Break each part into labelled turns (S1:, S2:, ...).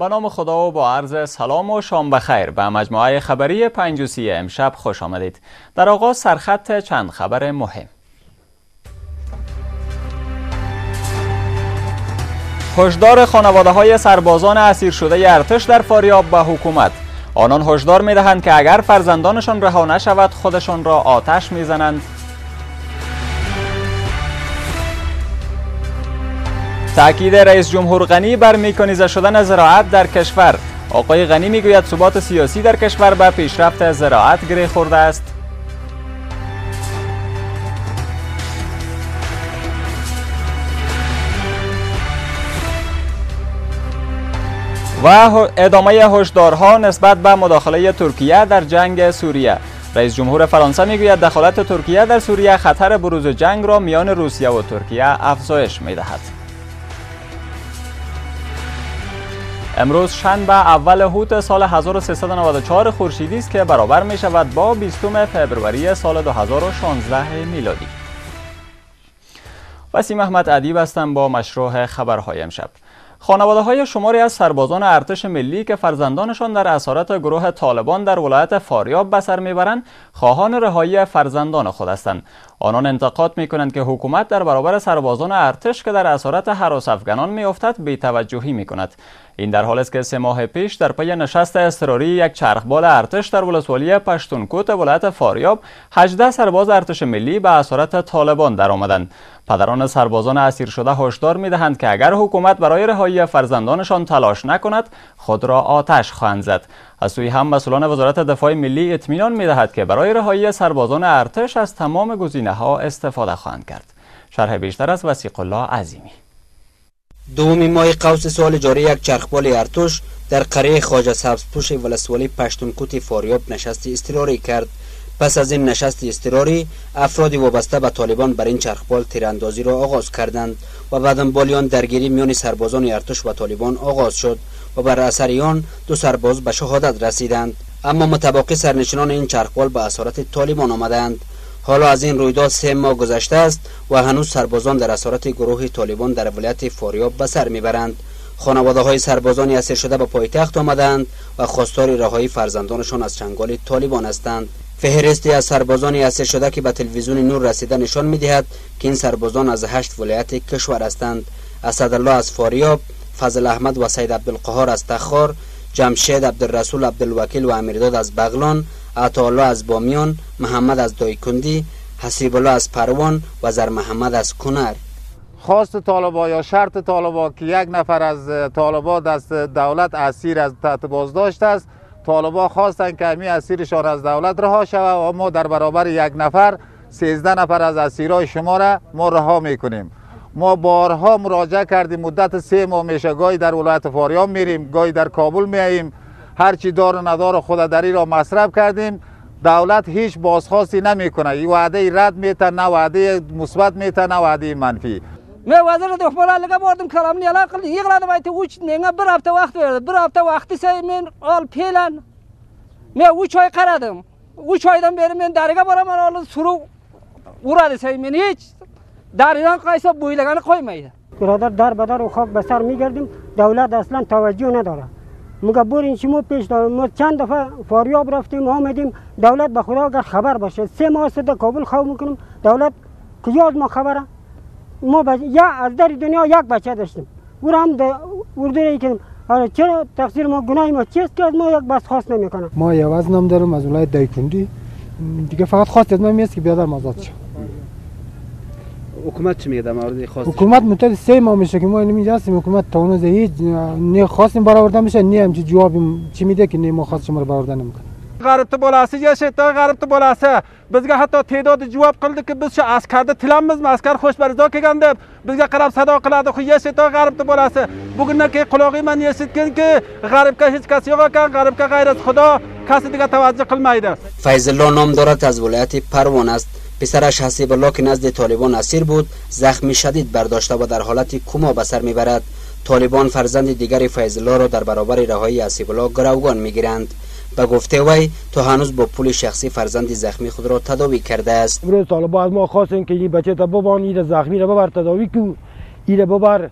S1: به نام خدا و با عرض سلام و شام بخیر به مجموعه خبری پنجوسی امشب خوش آمدید. در آغاز سرخط چند خبر مهم. هشدار خانواده های سربازان اسیر شده ارتش در فاریاب به حکومت. آنان هشدار می دهند که اگر فرزندانشان رها نشود خودشان را آتش می تاکید رئیس جمهور غنی بر میکانیزه شدن زراعت در کشور. آقای غنی می‌گوید ثبات سیاسی در کشور به پیشرفت زراعت گره خورده است. و ادامه هشدارها نسبت به مداخله ترکیه در جنگ سوریه. رئیس جمهور فرانسه می‌گوید دخالت ترکیه در سوریه خطر بروز جنگ را میان روسیه و ترکیه افزایش می‌دهد. امروز شنبه اول هوت سال 1394 خورشیدی است که برابر می شود با 20 فوریه سال 2016 میلادی. وسیم احمد ادیب هستم با مشروع خبرهای امشب. خانواده های شماری از سربازان ارتش ملی که فرزندانشان در اسارت گروه طالبان در ولایت فاریاب به سر می‌برند خواهان رهایی فرزندان خود هستند آنان انتقاد می کنند که حکومت در برابر سربازان ارتش که در اسارت حراس افغانان میافتد بی‌توجهی می کند این در حال است که سه ماه پیش در پی نشست اضطراری یک چرخبال ارتش در ولسوالی پشتونکوت ولایت فاریاب 18 سرباز ارتش ملی به اسارت طالبان درآمدند. پدران سربازان اسیر شده هشدار می‌دهند که اگر حکومت برای رهایی فرزندانشان تلاش نکند خود را آتش خواهند زد. از سوی هم مسئولان وزارت دفاع ملی اطمینان می‌دهد که برای رهایی سربازان ارتش از تمام گزینه ها استفاده خواهند کرد. شرح بیشتر از وسیق الله عظیمی.
S2: دومی ماه قوس سال جاری یک چرخبال ارتش در قریه خواجه سبزپوش ولسوالی پشتونکوت فاریاب نشست استراری کرد. پس از این نشست استراری افرادی وابسته به طالبان بر این چرخبال تیراندازی را آغاز کردند و بعد بالیان درگیری میان سربازان ارتش و طالبان آغاز شد و بر اثر آن دو سرباز به شهادت رسیدند. اما متباقی سرنشینان این چرخبال به اسارت طالبان آمدند. حالا از این رویداد سه ماه گذشته است و هنوز سربازان در اسارت گروه طالبان در ولایت فاریاب به سر می‌برند. خانواده های سربازانی اسیر شده به پایتخت آمدند و خواستار رهایی فرزندانشان از چنگال طالبان هستند. فهرستی از سربازان اسیر شده که به تلویزیون نور رسیده نشان می‌دهد که این سربازان از هشت ولایت کشور هستند. اسدالله از فاریاب فضل احمد و سید عبدالقهار از تخار جمشید عبدالرسول عبدالوکیل و امیرداد از بغلان عطاالله از بامیان محمد از دایکندی حسیب از پروان و زر محمد از کنر
S3: خواست طالبا یا شرط طالبا که یک نفر از طالبا دست دولت اسیر از تحت بازداشت است. طالبا خواستند که امی اسیرشان از دولت رها شود و ما در برابر یک نفر سیزده نفر از اسیرای شما را ما رها می‌کنیم. ما بارها مراجعه کردیم مدت سه ماه میشه گاهی در ولایت فاریاب میریم گاهی در کابل میاییم. هرچی دار و ندار خود دری را مصرف کردیم. دولت هیچ بازخواستی نمی‌کنه. این وعده رد میته نه وعده مثبت میته نه وعده منفی.
S4: من وزیر دفاع لگا بردم کلام نیلا قل یغلا دمایت اوچ نینga bir hafta vaqt berdi bir hafta vaqti say men ol pelan men uch oy qaradim uch oydan beri men dariga boraman ol suruv uradi say men hech daridan qaysa bo'ylagani qo'ymaydi
S5: برادر در بدر و خاک به سر میگردیم. دولت اصلا توجه نداره. میگه برین شما پیش دارم ما چند دفعه فاریاب رفتیم آمدیم دولت به خدا اگر خبر باشه. سه ماه سده کابل خواب می‌کنیم. دولت کجا از ما خبره؟ ما بچه یا از در دنیا یک بچه داشتیم. او هم اردو ای کنیم آره چرا تقصیر ما گناه ما چیست که از ما یک بس خواست نمی‌کنه؟
S6: ما یه وزنم دارم از ولایت دایکندی دیگه فقط خواست از من میست که بیادر مازاد شد
S2: حکومت چی میگه در مورد خاص
S6: حکومت متعد سه ماه میشه که ما اینو میگه هستیم حکومت تا اونو هیچ نه خاصیم برآورده میشه نه همچی جواب چی میده که نه ما خواست شما رو برآورده نمی‌کنه.
S3: غرب تو بالا هستی جشه تا غرب تو بالا بزگه حتی تعداد جواب کلده که بزشه از کرده تلم بزم از کر خوش برزا که گنده. بزگه قرب صدا کلده خوی یشه تا غرب تو بالا هستی بگو نه که قلاقی من
S2: یشید
S7: کن که غرب که هیچ کسی آقا کن غرب که غیر خدا کسی دیگه توجه کلمه ایده
S2: فیض الله نام دارد از ولایت پروان است. پسرش حسیب الله که نزد طالبان اسیر بود زخمی شدید برداشته و در حالت کما به سر می‌برد. طالبان فرزند دیگر فیض الله را در برابر رهایی حسیب الله گروگان می‌گیرند. به گفته وی تا هنوز با پول شخصی فرزند زخمی خود را تداوی کرده است.
S8: امروز طالبان از ما خواستن که این بچه تا ببان این زخمی را ببر تداوی کو. این ببر.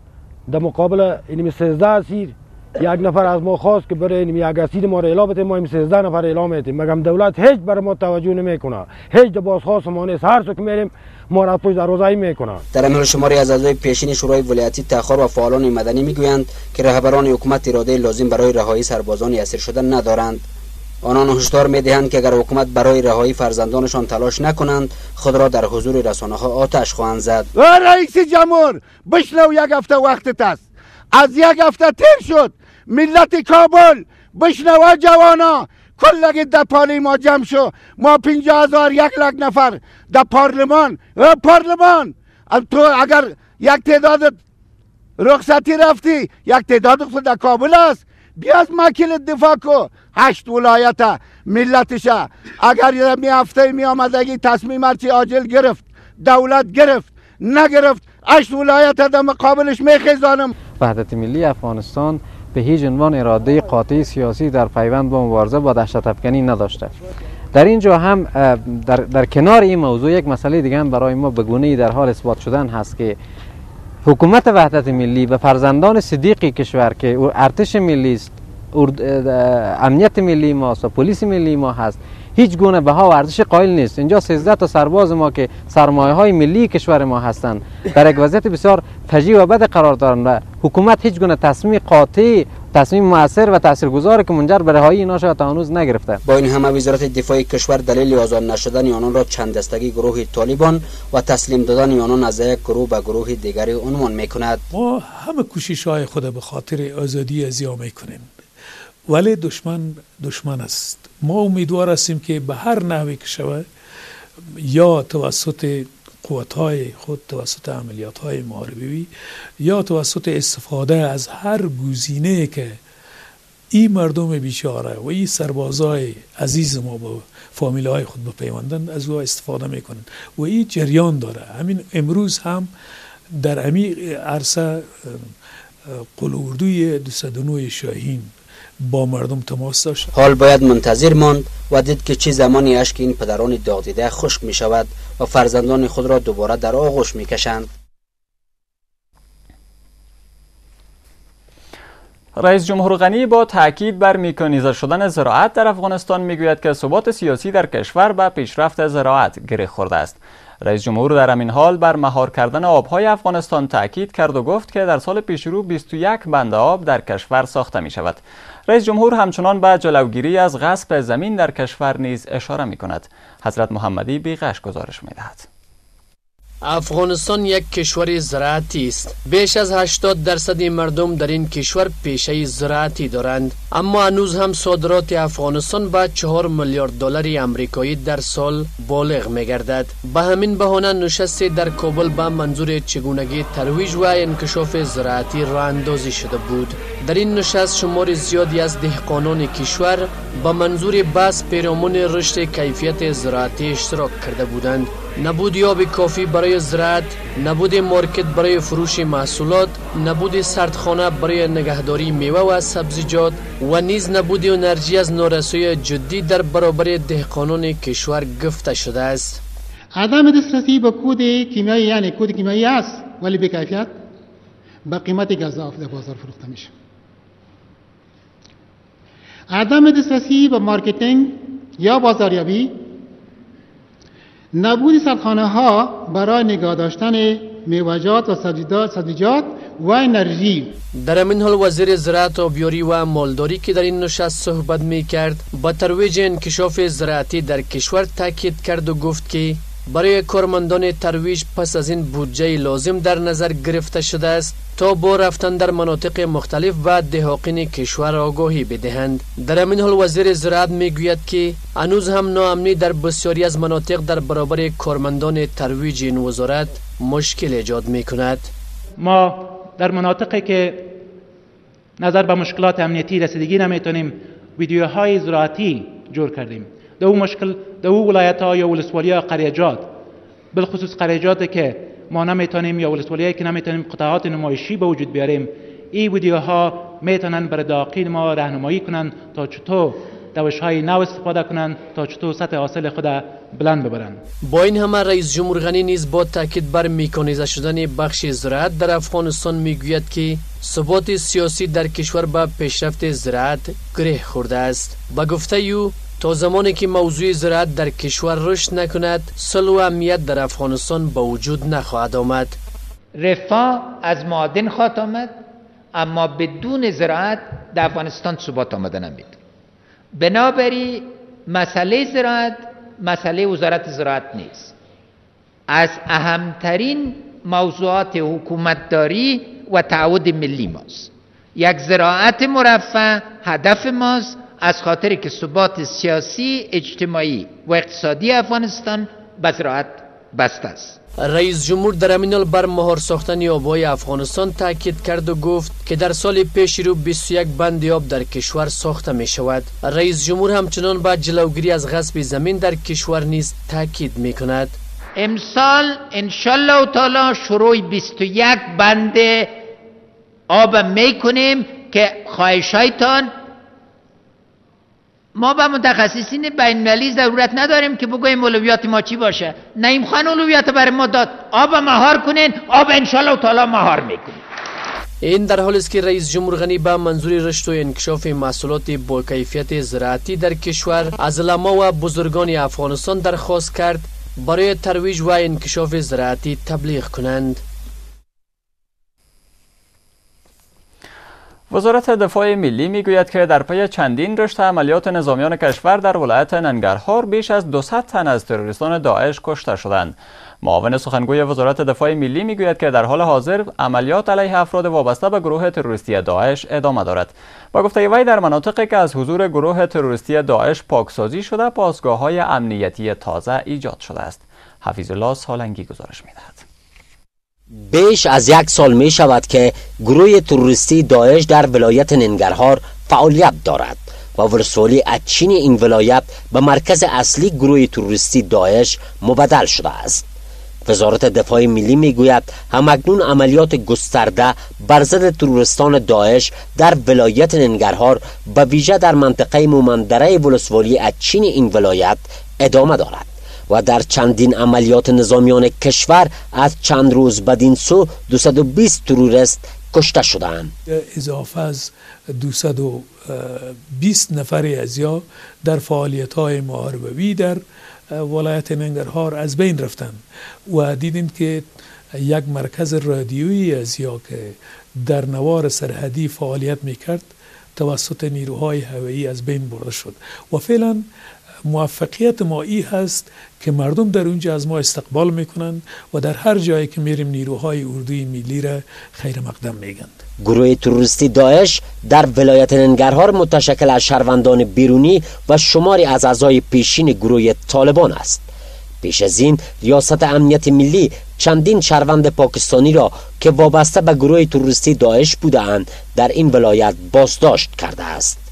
S8: در مقابل این 13 اسیر یک نفر از ما خواست که بریم یک اسیر ما را اعلام بده. ما 13 نفر اعلام میدیم. مگم دولت هیچ بر ما توجه نمی‌کنه هیچ بازخواست ما نیست. هر سو که میریم ما را پشت دروازه می‌کنه
S2: در امر شماری از اعضای پیشین شورای ولایتی تخار و فعالان مدنی می‌گویند که رهبران حکومت اراده لازم برای رهایی سربازان اسیر شدن ندارند. آنان هشدار می‌دهند که اگر حکومت برای رهایی فرزندانشان تلاش نکنند خود را در حضور رسانه ها آتش خواهند زد.
S9: رئیس جمهور بشنو یک هفته وقتت است. از یک هفته تیر شد. ملت کابل بشنو جوانا. کلگی در پالی ما جمع شو ما پینجا هزار یک لک نفر در پارلمان. پارلمان. تو اگر یک تعداد رخصتی رفتی یک تعداد خود در کابل است. بیا از مکیل دفاع کو. هشت ولایت ملتشه. اگر می هفته می آمدگی تصمیم هرچی آجل گرفت دولت گرفت نگرفت هشت ولایت در مقابلش می خیزانم
S10: وحدت ملی افغانستان به هیچ عنوان اراده قاطع سیاسی در پیوند با مبارزه با دهشت افکنی نداشته. در اینجا هم در, در کنار این موضوع یک مسئله دیگه هم برای ما به در حال اثبات شدن هست که حکومت وحدت ملی و فرزندان صدیقی کشور که ارتش ملی است امنیت ملی ما و پلیس ملی ما هست هیچ گونه بها و ارزش قائل نیست. اینجا 13 تا سرباز ما که سرمایه های ملی کشور ما هستند. در یک وضعیت بسیار فجیع و بد قرار دارند و حکومت هیچ گونه تصمیم قاطع تصمیم موثر و تاثیرگذار که منجر به رهایی اینا شود تا هنوز نگرفته.
S2: با این همه وزارت دفاع کشور دلیل آزاد نشدن آنان را چند دستگی گروه طالبان و تسلیم دادن آنان از یک گروه به گروه دیگری عنوان می‌کند.
S11: ما همه کوشش های خود به خاطر آزادی ازیا می‌کنیم. ولی دشمن دشمن است. ما امیدوار هستیم که به هر نحوی که شود یا توسط قوت های خود توسط عملیات های محاربی یا توسط استفاده از هر گزینه که این مردم بیچاره و این سربازای عزیز ما با فامیل های خود بپیوندن از او استفاده می‌کنن. و این جریان داره. همین امروز هم در امی عرصه قلوردوی 209 شاهین با مردم تماس داشت.
S2: حال باید منتظر ماند و دید که چه زمانی اشک این پدران داغ دیده خشک می شود و فرزندان خود را دوباره در آغوش می کشند
S1: رئیس جمهور غنی با تاکید بر میکانیزه شدن زراعت در افغانستان می‌گوید که ثبات سیاسی در کشور به پیشرفت زراعت گره خورده است. رئیس جمهور در همین حال بر مهار کردن آبهای افغانستان تاکید کرد و گفت که در سال پیشرو 21 بند آب در کشور ساخته می شود. رئیس جمهور همچنان به جلوگیری از غصب زمین در کشور نیز اشاره می کند. حضرت محمدی بیغش گزارش می دهد.
S12: افغانستان یک کشور زراعتی است. بیش از 80 درصد مردم در این کشور پیشه زراعتی دارند. اما هنوز هم صادرات افغانستان به 4 میلیارد دلار آمریکایی در سال بالغ میگردد. به همین بهانه نشست در کابل به منظور چگونگی ترویج و انکشاف زراعتی راه اندازی شده بود. در این نشست شمار زیادی از دهقانان کشور به منظور بحث پیرامون رشد کیفیت زراعتی اشتراک کرده بودند. نبود یاب کافی برای زراعت نبود مارکت برای فروش محصولات نبود سردخانه برای نگهداری میوه و سبزیجات و نیز نبود انرژی از نارسایی جدی در برابر دهقانان کشور گفته شده است.
S13: عدم دسترسی به کود کیمیایی یعنی کود کیمیایی است ولی به کیفیت به قیمت گزاف در بازار فروخته میشه. عدم دسترسی به marketing یا بازاریابی نبود سردخانه ها برای نگاه داشتن میوجات و سبزیجات و انرژی.
S12: در این حال وزیر زراعت و آبیاری و مالداری که در این نشست صحبت می کرد به ترویج انکشاف زراعتی در کشور تاکید کرد و گفت که برای کارمندان ترویج پس از این بودجه لازم در نظر گرفته شده است تا با رفتن در مناطق مختلف به دهاقین کشور آگاهی بدهند. در همین حال وزیر زراعت می‌گوید که هنوز هم ناامنی در بسیاری از مناطق در برابر کارمندان ترویج این وزارت مشکل ایجاد می کند
S7: ما در مناطقی که نظر به مشکلات امنیتی رسیدگی نمی‌تونیم ویدیوهای زراعتی جور کردیم. در او مشکل در او ولایت ها یا ولسوالی ها قریجات. بالخصوص قریجاتی که ما نمی‌تونیم یا ولسوالی که نمی‌تونیم قطعات نمایشی به وجود بیاریم این ویدیوها می‌تونن برای داقین ما راهنمایی کنن تا چطور روش های نو استفاده کنند تا چطور سطح حاصل خود بلند ببرند
S12: با این همه رئیس جمهور غنی نیز با تاکید بر میکانیزه شدن بخش زراعت در افغانستان می‌گوید که ثبات سیاسی در کشور به پیشرفت زراعت گره خورده است. با گفته او تا زمانی که موضوع زراعت در کشور رشد نکند صلح و امنیت در افغانستان به وجود نخواهد آمد.
S14: رفاه از معادن خواهد آمد اما بدون زراعت در افغانستان ثبات آمده نمید. بنابری مسئله زراعت مسئله وزارت زراعت نیست. از اهمترین موضوعات حکومتداری و تعهد ملی ماست. یک زراعت مرفه هدف ماست از خاطر که ثبات سیاسی اجتماعی و اقتصادی افغانستان به زراعت بسته است.
S12: رئیس جمهور در امینال بر مهار ساختن آبهای افغانستان تاکید کرد و گفت که در سال پیش رو 21 بند آب در کشور ساخته می شود. رئیس جمهور همچنان با جلوگیری از غصب زمین در کشور نیز تاکید می کند.
S14: امسال انشالله تعالی شروع 21 بند آب می کنیم که خواهشایتان ما به متخصصین بین المللی ضرورت نداریم که بگویم اولویات ما چی باشه. نعیم خان اولویات برای ما داد. آب مهار کنین آب انشالله تعالی مهار می‌کنین
S12: این در حالی است که رئیس جمهور غنی به منظور رشد و انکشاف محصولات با کیفیت زراعتی در کشور از علما و بزرگان افغانستان درخواست کرد برای ترویج و انکشاف زراعتی تبلیغ کنند.
S1: وزارت دفاع ملی می‌گوید که در پی چندین رشته عملیات نظامیان کشور در ولایت ننگرهار بیش از 200 تن از تروریستان داعش کشته شدند. معاون سخنگوی وزارت دفاع ملی می‌گوید که در حال حاضر عملیات علیه افراد وابسته به گروه تروریستی داعش ادامه دارد. به گفته وی در مناطقی که از حضور گروه تروریستی داعش پاکسازی شده پاسگاه های امنیتی تازه ایجاد شده است. حفیظ الله سالنگی گزارش می‌دهد.
S15: بیش از یک سال می شود که گروه تروریستی داعش در ولایت ننگرهار فعالیت دارد و ولسوالی اچین این ولایت به مرکز اصلی گروه تروریستی داعش مبدل شده است. وزارت دفاع ملی می‌گوید همکنون عملیات گسترده بر ضد تروریستان داعش در ولایت ننگرهار به ویژه در منطقه مومندره ولسوالی اچین این ولایت ادامه دارد. و در چندین عملیات نظامیان کشور از چند روز بدین سو 220 تروریست کشته شدند
S11: اضافه از 220 نفر از یا در فعالیت های محاربوی در ولایت ننگرهار از بین رفتند و دیدیم که یک مرکز رادیویی از یا که در نوار سرحدی فعالیت می‌کرد توسط نیروهای هوایی از بین برده شد و فعلا موفقیت ما ای هست که مردم در اونجا از ما استقبال می‌کنند و در هر جایی که میریم نیروهای اردوی ملی را خیر مقدم میگند
S15: گروه تروریستی داعش در ولایت ننگرهار متشکل از شهروندان بیرونی و شماری از اعضای پیشین گروه طالبان است. پیش از این ریاست امنیت ملی چندین شهروند پاکستانی را که وابسته به گروه تروریستی داعش بودند در این ولایت بازداشت کرده است.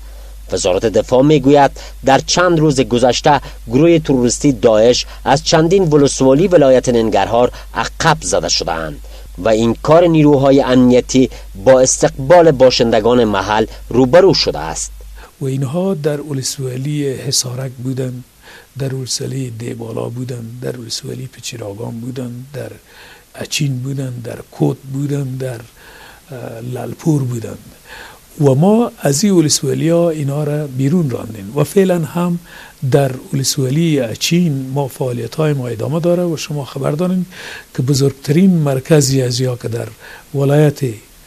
S15: وزارت دفاع می‌گوید در چند روز گذشته گروه تروریستی داعش از چندین ولسوالی ولایت ننگرهار عقب زده شدهاند و این کار نیروهای امنیتی با استقبال باشندگان محل روبرو شده است.
S11: و اینها در ولسوالی حسارک بودند در ولسوالی دیبالا بودند در ولسوالی پچراگان بودند در اچین بودند در کوت بودند در لالپور بودند. و ما از این ولسوالی ها اینا را بیرون راندیم. و فعلا هم در ولسوالی چین ما فعالیت های ما ادامه داره و شما خبر دارین که بزرگترین مرکزی از یا که در ولایت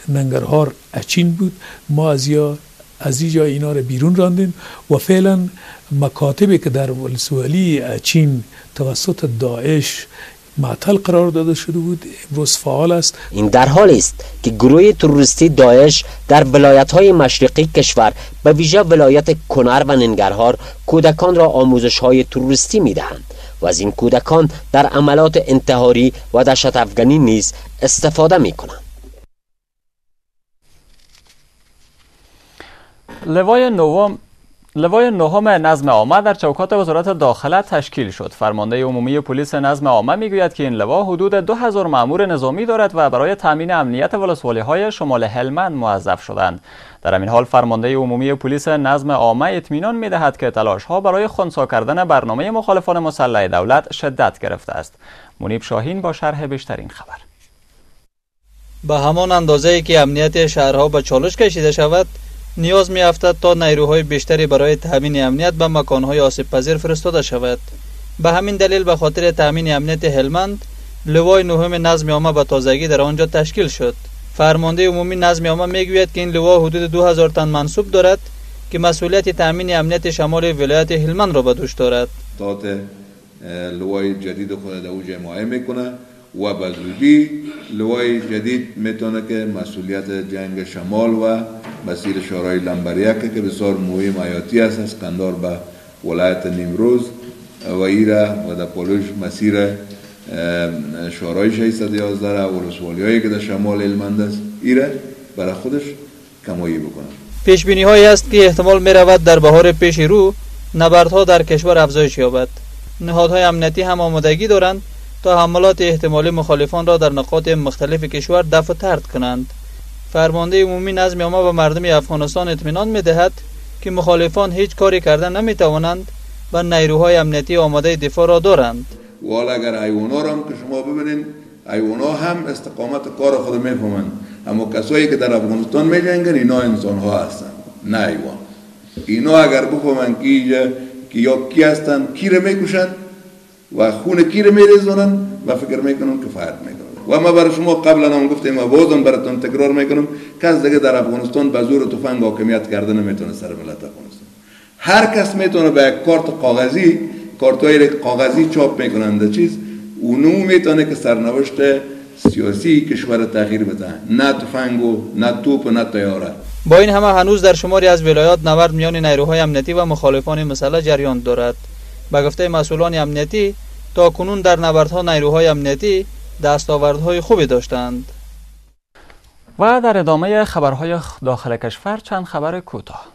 S11: ننگرهار اچین بود ما از یا از اینجا اینا را بیرون راندیم و فعلا مکاتبی که در ولسوالی چین توسط داعش معطل قرار داده شده بود امروز فعال است.
S15: این در حال است که گروه تروریستی داعش در ولایت های مشرقی کشور به ویژه ولایت کنر و ننگرهار کودکان را آموزش های تروریستی می دهند و از این کودکان در عملات انتحاری و دشت افغانی نیز استفاده می کنند
S1: لوای نوام لوای نهم نظم عامه در چوکات وزارت داخله تشکیل شد. فرمانده عمومی پلیس نظم عامه می‌گوید که این لوا حدود 2000 مامور نظامی دارد و برای تامین امنیت ولسوالی های شمال هلمند موظف شدند. در همین حال فرمانده عمومی پلیس نظم عامه اطمینان می‌دهد که تلاش ها برای خنثی کردن برنامه مخالفان مسلح دولت شدت گرفته است. منیب شاهین با شرح بیشترین خبر.
S16: به همان اندازه که امنیت شهرها به چالش کشیده شود نیاز می افتد تا نیروهای بیشتری برای تامین امنیت به مکانهای آسیب پذیر فرستاده شود. به همین دلیل به خاطر تامین امنیت هلمند لوای نهم نظم عامه به تازگی در آنجا تشکیل شد. فرمانده عمومی نظم عامه می‌گوید که این لوا حدود 2000 تن منصوب دارد که مسئولیت تامین امنیت شمال ولایت هلمند را به دوش دارد.
S17: لوای جدید خود در جمعه می‌کنه. و به زودی لوای جدید می‌تونه که مسئولیت جنگ شمال و مسیر شورای لنبریک که بسیار مهم حیاتی است از قندار به ولایت نیمروز و ایره و در پولوش مسیر شورای 611 و ولسوالی هایی که در شمال علمند است ایره برای خودش کمایی بکنه.
S16: پیش بینی هایی است که احتمال می رود در بهار پیش رو نبردها در کشور افزایش یابد. نهادهای امنیتی هم آمادگی دارند تا حملات احتمالی مخالفان را در نقاط مختلف کشور دفع ترد کنند. فرمانده عمومی نظم عامه به مردم افغانستان اطمینان می‌دهد که مخالفان هیچ کاری کردن نمی‌توانند و نیروهای امنیتی آماده دفاع را دارند.
S17: والا اگر ایوانا را هم که شما ببینید ایوانا هم استقامت کار خود می‌فهمند. اما کسایی که در افغانستان میجنگن اینا انسان ها هستند نه ایوان. اینا اگر بفهمند که که یا کی هستند کی رو می‌کشند و خون کی رو میریزونن و فکر می‌کنم که فرد می‌کنم و ما برای شما قبلا هم گفتیم و بازم براتون تکرار می‌کنم کس دیگه در افغانستان به زور تفنگ حاکمیت کرده نمی‌تونه سر ملت افغانستان. هر کس می‌تونه به کارت کاغذی کارت های کاغذی چاپ می‌کنند چیز اونو می‌تونه که سرنوشت سیاسی کشور تغییر بده. نه تفنگ و نه توپ و نه تیاره
S16: با این همه هنوز در شماری از ولایات نبرد میان نیروهای امنیتی و مخالفان مسئله جریان دارد. به گفته مسئولان امنیتی تا کنون در نبردها نیروهای امنیتی دستاوردهای خوبی داشتند.
S1: و در ادامه خبرهای داخل کشور چند خبر کوتاه.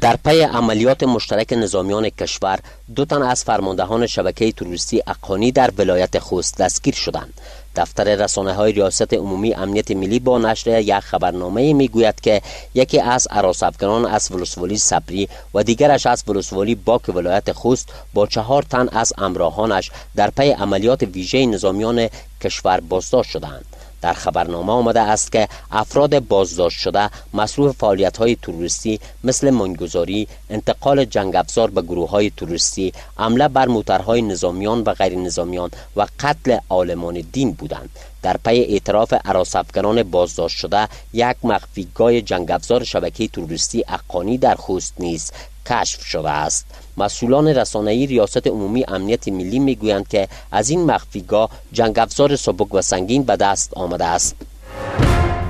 S15: در پی عملیات مشترک نظامیان کشور دو تن از فرماندهان شبکه تروریستی اقانی در ولایت خوست دستگیر شدند. دفتر رسانه های ریاست عمومی امنیت ملی با نشر یک خبرنامه می گوید که یکی از افغانان از ولسوالی صبری و دیگرش از ولسوالی باک ولایت خوست با چهار تن از امراهانش در پی عملیات ویژه نظامیان کشور بازداشت شدند. در خبرنامه آمده است که افراد بازداشت شده مسئول فعالیت های توریستی مثل منگذاری، انتقال جنگ افزار به گروه های توریستی، عمله بر موترهای نظامیان و غیر نظامیان و قتل عالمان دین بودند. در پی اعتراف افغانان بازداشت شده یک مخفیگاه جنگ افزار شبکه توریستی اقانی در خوست نیز کشف شده است. مسئولان رسانه‌ای ریاست عمومی امنیت ملی می‌گویند که از این مخفیگاه جنگ افزار سبک و سنگین به دست آمده است.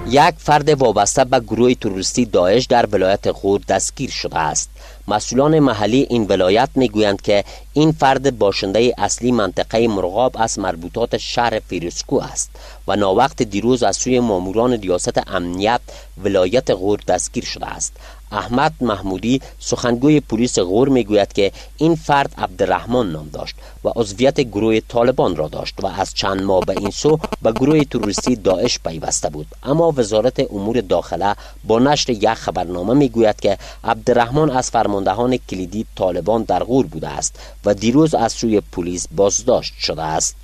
S15: یک فرد وابسته به گروه توریستی داعش در ولایت غور دستگیر شده است. مسئولان محلی این ولایت می‌گویند که این فرد باشنده اصلی منطقه مرغاب از مربوطات شهر فیروسکو است و ناوقت دیروز از سوی ماموران ریاست امنیت ولایت غور دستگیر شده است. احمد محمودی سخنگوی پلیس غور می‌گوید که این فرد عبدالرحمن نام داشت و عضویت گروه طالبان را داشت و از چند ماه به این سو به گروه توریستی داعش پیوسته بود. اما وزارت امور داخله با نشر یک خبرنامه می‌گوید که عبدالرحمن از فرماندهان کلیدی طالبان در غور بوده است و دیروز از سوی پلیس بازداشت شده است.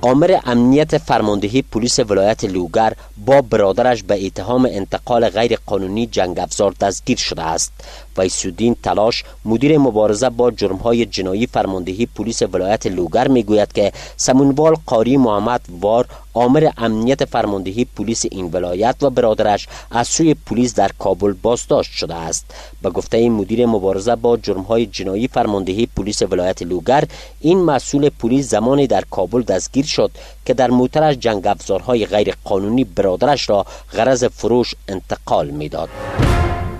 S15: آمر امنیت فرماندهی پلیس ولایت لوگر با برادرش به اتهام انتقال غیر قانونی جنگ افزار دستگیر شده است. ویسودین تلاش مدیر مبارزه با جرمهای جنایی فرماندهی پلیس ولایت لوگر می‌گوید که سمونوال قاری محمد وار آمر امنیت فرماندهی پلیس این ولایت و برادرش از سوی پلیس در کابل بازداشت شده است به گفته مدیر مبارزه با جرمهای جنایی فرماندهی پلیس ولایت لوگر این مسئول پلیس زمانی در کابل دستگیر شد که در موترش جنگ افزارهای غیر قانونی برادرش را غرض فروش انتقال می‌داد.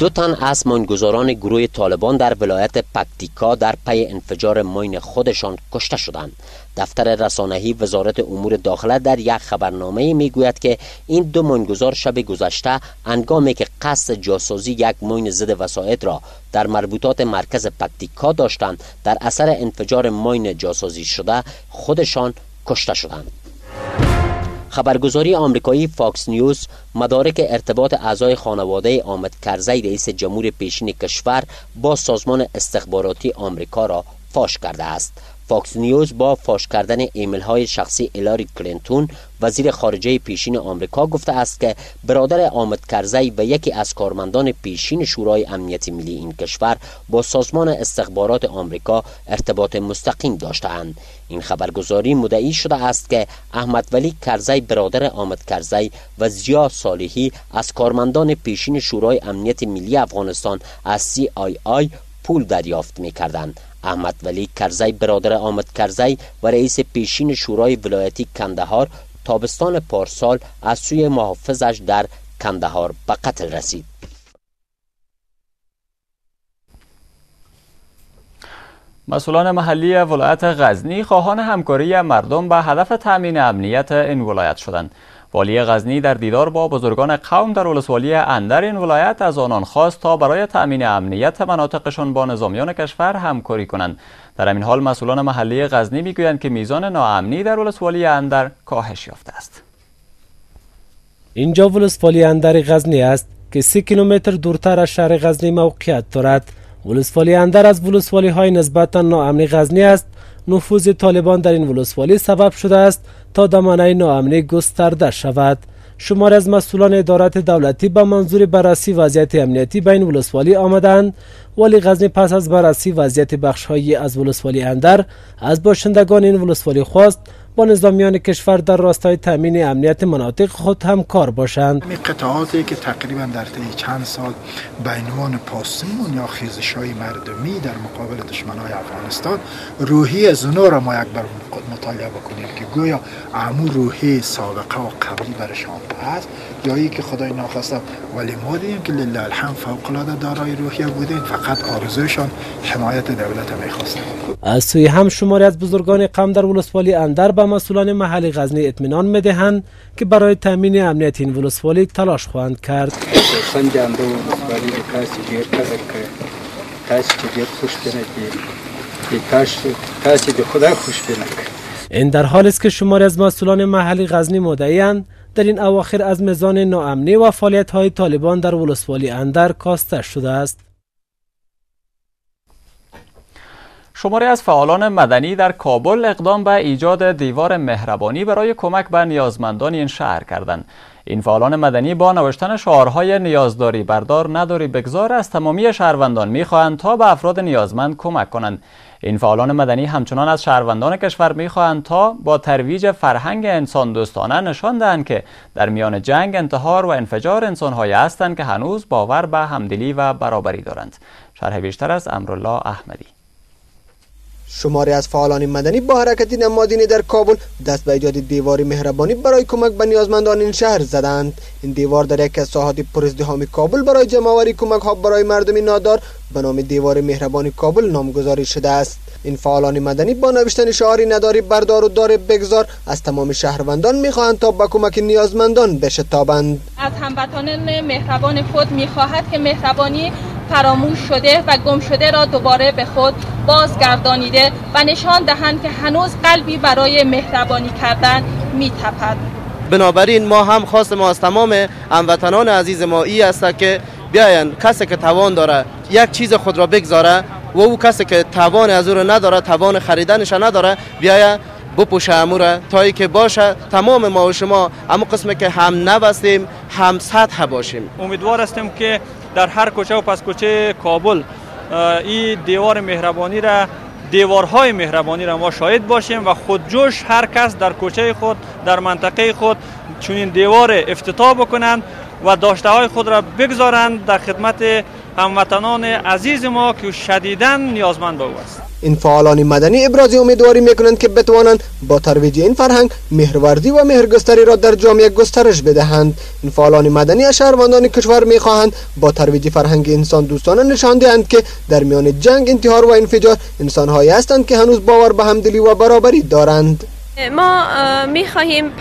S15: دو تن از ماینگذاران گروه طالبان در ولایت پکتیکا در پی انفجار ماین خودشان کشته شدند. دفتر رسانه‌ی وزارت امور داخله در یک خبرنامه می‌گوید که این دو ماینگذار شب گذشته هنگامی که قصد جاسازی یک ماین ضد وسایط را در مربوطات مرکز پکتیکا داشتند در اثر انفجار ماین جاسازی شده خودشان کشته شدند. خبرگزاری آمریکایی فاکس نیوز مدارک ارتباط اعضای خانواده حامد کرزی رئیس جمهور پیشین کشور با سازمان استخباراتی آمریکا را فاش کرده است. فاکس نیوز با فاش کردن ایمیل های شخصی هیلاری کلینتون وزیر خارجه پیشین آمریکا گفته است که برادر حامد کرزی و یکی از کارمندان پیشین شورای امنیت ملی این کشور با سازمان استخبارات آمریکا ارتباط مستقیم داشته‌اند. این خبرگزاری مدعی شده است که احمد ولی کرزی برادر حامد کرزی و ضیا صالحی از کارمندان پیشین شورای امنیت ملی افغانستان از CIA پول دریافت می کردند احمد ولی کرزی برادر آمد کرزی و رئیس پیشین شورای ولایتی کندهار تابستان پارسال از سوی محافظش در کندهار به قتل رسید
S1: مسئولان محلی ولایت غزنی خواهان همکاری مردم به هدف تأمین امنیت این ولایت شدند. والی غزنی در دیدار با بزرگان قوم در ولسوالی اندر این ولایت از آنان خواست تا برای تأمین امنیت مناطقشان با نظامیان کشور همکاری کنند. در همین حال مسئولان محلی غزنی می‌گویند که میزان ناامنی در ولسوالی اندر کاهش یافته است.
S18: اینجا ولسوالی اندر غزنی است که سی کیلومتر دورتر از شهر غزنی موقعیت دارد. ولسوالی اندر از ولسوالی های نسبتا ناامنی غزنی است نفوذ طالبان در این ولسوالی سبب شده است تا دمانه ناامنی گسترده شود. شمار از مسئولان ادارت دولتی به منظور بررسی وضعیت امنیتی به این ولسوالی آمدند. ولی غزنی پس از بررسی وضعیت بخشهایی از ولسوالی اندر از باشندگان این ولسوالی خواست با نظامیان کشور در راستای تامین امنیت مناطق خود هم کار باشند.
S19: این قطعاتی که تقریبا در طی چند سال به عنوان پاسمون یا خیزش های مردمی در مقابل دشمن های افغانستان روحی از اونها را ما یک بر مطالعه بکنیم که گویا امو روحی سابقه و قبلی برشان هست. یا ای که خدای ناخواسته ولی ما دیدیم که لله الحمد فوق العاده دارای روحیه بودین فقط آرزوشان حمایت دولت می‌خواستن.
S18: از سوی هم شماری از بزرگان قوم در ولسوالی اندر به مسئولان محلی غزنی اطمینان می‌دهند که برای تامین امنیت این ولسوالی تلاش خواهند کرد.
S20: کاسی قدر ډیر خوش تاسو د خدا خوش
S18: این در حال است که شماری از مسئولان محلی غزنی مدعیند در این اواخر از میزان ناامنی و فعالیت های طالبان در ولسوالی اندر کاسته شده است
S1: شماری از فعالان مدنی در کابل اقدام به ایجاد دیوار مهربانی برای کمک به نیازمندان این شهر کردند. این فعالان مدنی با نوشتن شعارهای نیازداری بردار نداری بگذار از تمامی شهروندان می‌خواهند تا به افراد نیازمند کمک کنند. این فعالان مدنی همچنان از شهروندان کشور می‌خواهند تا با ترویج فرهنگ انسان دوستانه نشان دهند که در میان جنگ انتحار و انفجار انسانهایی هستند که هنوز باور به همدلی و برابری دارند. شرح بیشتر از امرالله احمدی
S21: شماری از فعالان مدنی با حرکت نمادینی در کابل دست به ایجاد دیواری مهربانی برای کمک به نیازمندان این شهر زدند. این دیوار در یک از ساحات پرازدحام کابل برای جمعآوری کمک ها برای مردم نادار به نام دیوار مهربانی کابل نامگذاری شده است. این فعالان مدنی با نوشتن شعاری نداری بردار و دار بگذار از تمام شهروندان می‌خواهند تا به کمک نیازمندان بشتابند.
S22: از هموطنان مهربان خود می‌خواهد که مهربانی فراموش شده و گم شده را دوباره به خود بازگردانیده و نشان دهند که هنوز قلبی برای مهربانی کردن میتپد.
S23: بنابراین ما هم خواست ما از تمام هموطنان عزیز ما ای است که بیاین کسی که توان داره یک چیز خود را بگذاره و او کسی که توان از او را نداره توان خریدنش نداره بیاین بپوشه اموره تا که باشه. تمام ما و شما اما قسم که هم نبستیم هم سطح باشیم.
S24: امیدوار هستیم که در هر کوچه و پس کوچه کابل این دیوار مهربانی را دیوارهای مهربانی را ما شاهد باشیم و خودجوش هر کس در کوچه خود در منطقه خود چنین دیوار افتتاح بکنند و داشته های خود را بگذارند در خدمت هموطنان عزیز ما که شدیداً نیازمند به است.
S21: این فعالان مدنی ابراز امیدواری می‌کنند که بتوانند با ترویج این فرهنگ مهروردی و مهرگستری را در جامعه گسترش بدهند. این فعالان مدنی از شهروندان کشور می‌خواهند با ترویج فرهنگ انسان دوستانه نشان دهند که در میان جنگ انتحار و انفجار انسانهایی هستند که هنوز باور به همدلی و برابری دارند.
S25: ما می خواهیم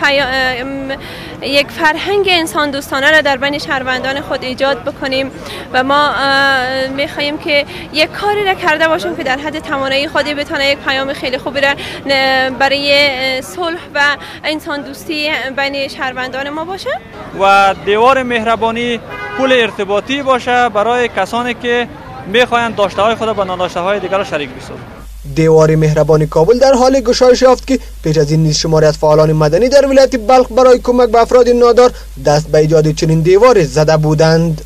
S25: یک فرهنگ انسان دوستانه را در بین شهروندان خود ایجاد بکنیم و ما می خواهیم که یک کاری را کرده باشیم که در حد توانایی خودی بتونه یک پیام خیلی خوبی را برای صلح و انسان دوستی بین شهروندان ما باشه.
S24: و دیوار مهربانی پول ارتباطی باشه برای کسانی که می‌خواهند داشته های خود با نداشته های دیگر شریک بسازند
S21: دیوار مهربانی کابل در حال گشایش یافت که پیش از این نیز شماری از فعالان مدنی در ولایت بلخ برای کمک به افراد نادار دست به ایجاد چنین دیواری زده بودند.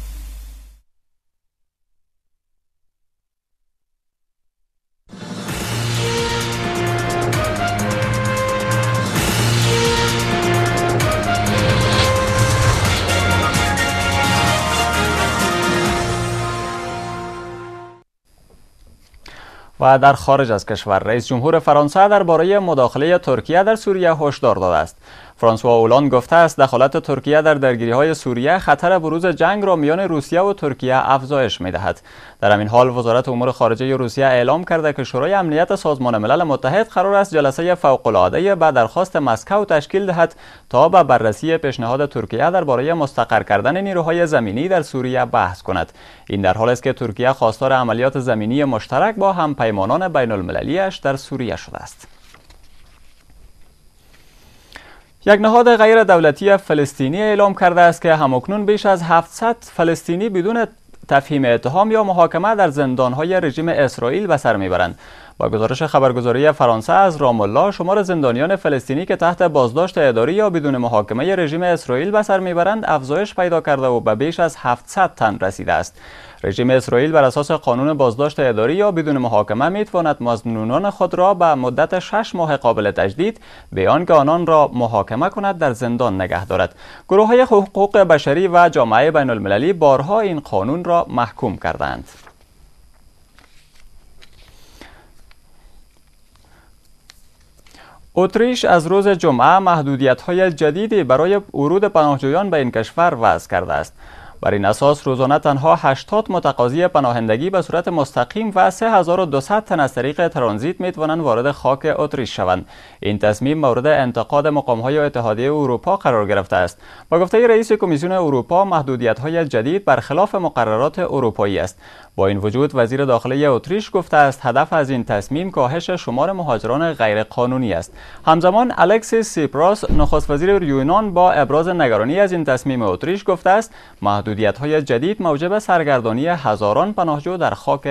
S1: و در خارج از کشور رئیس جمهور فرانسه درباره مداخله ترکیه در سوریه هشدار داده است. فرانسوا اولان گفته است دخالت ترکیه در درگیری های سوریه خطر بروز جنگ را میان روسیه و ترکیه افزایش می دهد. در همین حال وزارت امور خارجه روسیه اعلام کرده که شورای امنیت سازمان ملل متحد قرار است جلسه فوق العاده به درخواست مسکو تشکیل دهد تا به بررسی پیشنهاد ترکیه درباره مستقر کردن نیروهای زمینی در سوریه بحث کند. این در حالی است که ترکیه خواستار عملیات زمینی مشترک با همپیمانان بین المللیش در سوریه شده است. یک نهاد غیر دولتی فلسطینی اعلام کرده است که همکنون بیش از 700 فلسطینی بدون تفهیم اتهام یا محاکمه در زندانهای رژیم اسرائیل به سر می‌برند. با گزارش خبرگزاری فرانسه از رام الله شمار زندانیان فلسطینی که تحت بازداشت اداری یا بدون محاکمه رژیم اسرائیل به سر می‌برند افزایش پیدا کرده و به بیش از 700 تن رسیده است. رژیم اسرائیل بر اساس قانون بازداشت اداری یا بدون محاکمه می‌تواند مزنونان خود را به مدت شش ماه قابل تجدید به آنکه آنان را محاکمه کند در زندان نگه دارد. گروه های حقوق بشری و جامعه بین المللی بارها این قانون را محکوم کردند. اتریش از روز جمعه محدودیت های جدیدی برای ورود پناهجویان به این کشور وضع کرده است. بر این اساس روزانه تنها 80 متقاضی پناهندگی به صورت مستقیم و 3200 تن از طریق ترانزیت می توانند وارد خاک اتریش شوند. این تصمیم مورد انتقاد مقام های اتحادیه اروپا قرار گرفته است. با گفته رئیس کمیسیون اروپا محدودیت های جدید برخلاف مقررات اروپایی است. با این وجود وزیر داخلی اتریش گفته است هدف از این تصمیم کاهش شمار مهاجران غیرقانونی است. همزمان الکسیس سیپراس نخست وزیر یونان با ابراز نگرانی از این تصمیم اتریش گفته است محدودیت های جدید موجب سرگردانی هزاران پناهجو در خاک